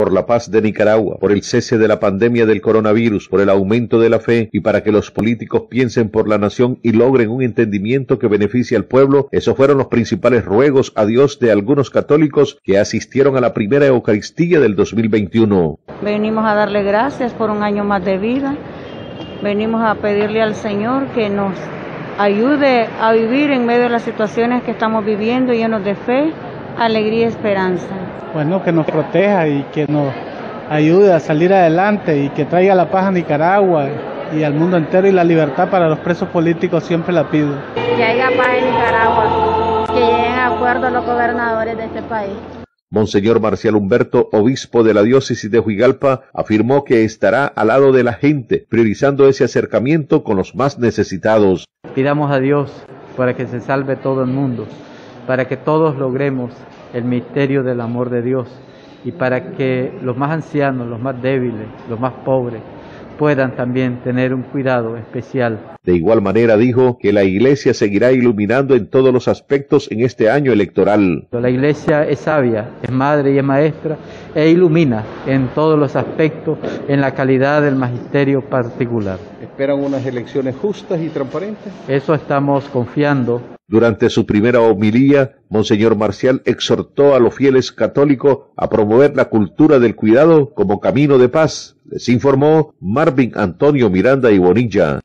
por la paz de Nicaragua, por el cese de la pandemia del coronavirus, por el aumento de la fe y para que los políticos piensen por la nación y logren un entendimiento que beneficie al pueblo, esos fueron los principales ruegos a Dios de algunos católicos que asistieron a la primera Eucaristía del 2021. Venimos a darle gracias por un año más de vida. Venimos a pedirle al Señor que nos ayude a vivir en medio de las situaciones que estamos viviendo llenos de fe, alegría y esperanza bueno, que nos proteja y que nos ayude a salir adelante y que traiga la paz a Nicaragua y al mundo entero y la libertad para los presos políticos siempre la pido. Que haya paz en Nicaragua, que lleguen a acuerdo los gobernadores de este país. Monseñor Marcial Humberto, obispo de la diócesis de Huigalpa, afirmó que estará al lado de la gente, priorizando ese acercamiento con los más necesitados. Pidamos a Dios para que se salve todo el mundo, para que todos logremos el misterio del amor de Dios y para que los más ancianos, los más débiles, los más pobres, puedan también tener un cuidado especial. De igual manera dijo que la Iglesia seguirá iluminando en todos los aspectos en este año electoral. La Iglesia es sabia, es madre y es maestra e ilumina en todos los aspectos en la calidad del magisterio particular. ¿Esperan unas elecciones justas y transparentes? Eso estamos confiando durante su primera homilía, Monseñor Marcial exhortó a los fieles católicos a promover la cultura del cuidado como camino de paz. Les informó Marvin Antonio Miranda y Bonilla.